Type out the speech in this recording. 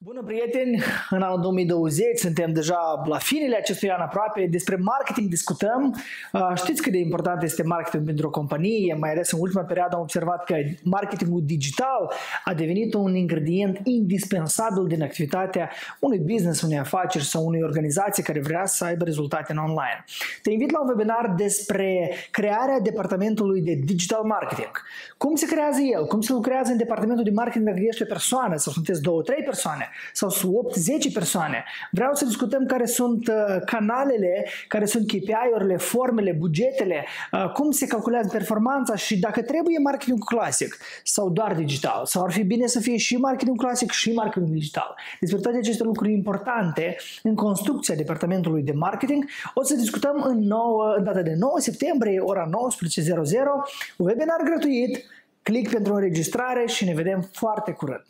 Bună prieteni! În anul 2020 suntem deja la finele acestui an aproape. Despre marketing discutăm. Uh, știți cât de important este marketing pentru o companie, mai ales în ultima perioadă am observat că marketingul digital a devenit un ingredient indispensabil din activitatea unui business, unei afaceri sau unei organizații care vrea să aibă rezultate în online. Te invit la un webinar despre crearea departamentului de digital marketing. Cum se creează el? Cum se lucrează în departamentul de marketing dacă ești o persoană sau sunteți două, trei persoane? Sau 8-10 persoane. Vreau să discutăm care sunt uh, canalele, care sunt KPI-urile, formele, bugetele, uh, cum se calculează performanța și dacă trebuie marketing clasic sau doar digital. Sau ar fi bine să fie și marketing clasic și marketing digital. Despre toate aceste lucruri importante în construcția departamentului de marketing o să discutăm în, 9, în data de 9 septembrie, ora 19.00, webinar gratuit, click pentru înregistrare și ne vedem foarte curând.